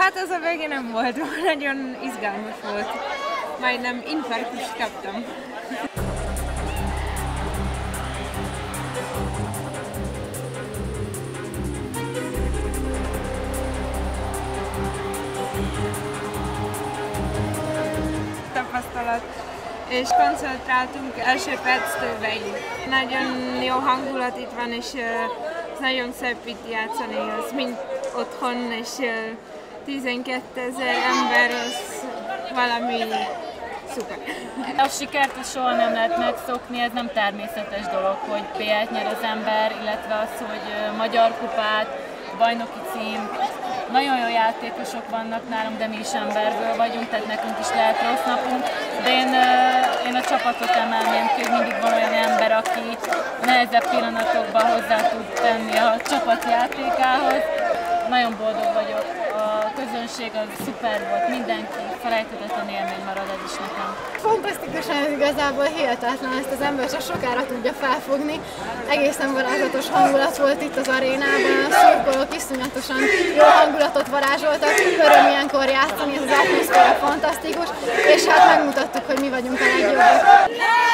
Hát az a végén nem volt, nagyon izgalmas volt. Majdnem infarktust kaptam. tapasztalat, és koncentráltunk első perctől végig. Nagyon jó hangulat itt van, és uh, nagyon szép itt játszani, az mind otthon, és uh, 12 ezer ember, az valami szuper. A sikert az soha nem lehet megszokni, ez nem természetes dolog, hogy p nyer az ember, illetve az, hogy magyar kupát, bajnoki cím, nagyon jó játékosok vannak nálunk, de mi is emberből vagyunk, tehát nekünk is lehet rossz napunk. De én, én a csapatot emelném ki, hogy mindig van olyan ember, aki nehezebb pillanatokban hozzá tud tenni a csapat játékához. Nagyon boldog vagyok. A közönség az szuper volt, mindenki, felejthetetlen élmény marad ez is nekem. Fantasztikusan igazából hihetetlen, ezt az ember csak sokára tudja felfogni. Egészen varázslatos hangulat volt itt az arénában, a szurkolók iszonyatosan jó hangulatot varázsoltak, öröm ilyenkor játszani, ez az atmoszféra fantasztikus, és hát megmutattuk, hogy mi vagyunk a legjobbak.